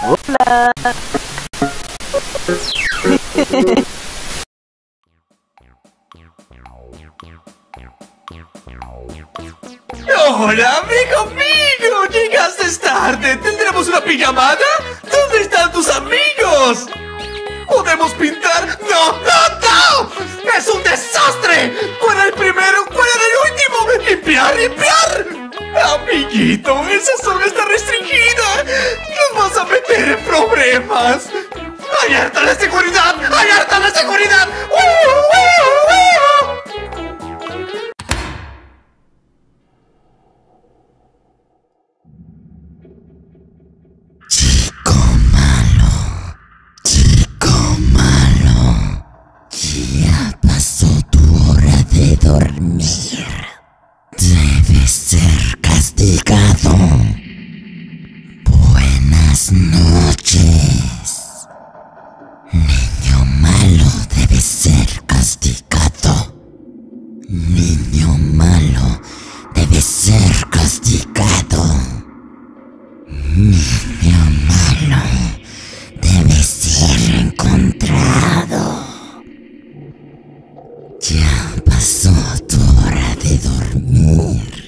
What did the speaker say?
Hola. Hola, amigo mío. Llegaste tarde. ¿Tendremos una pijamada? ¿Dónde están tus amigos? ¿Podemos pintar? ¡No, no, no! ¡Es un desastre! ¿Cuál era el primero? ¿Cuál era el último? ¡Limpiar, limpiar! Amiguito, esa zona está restringida. A meter problemas. ¡Alerta de seguridad! ¡Alerta de seguridad! ¡Uh, uh, uh! Chico malo, chico malo, ya pasó tu hora de dormir. Debes ser castigado. Niño malo debe ser castigado. Niño malo debe ser castigado. Niño malo debe ser encontrado. Ya pasó tu hora de dormir.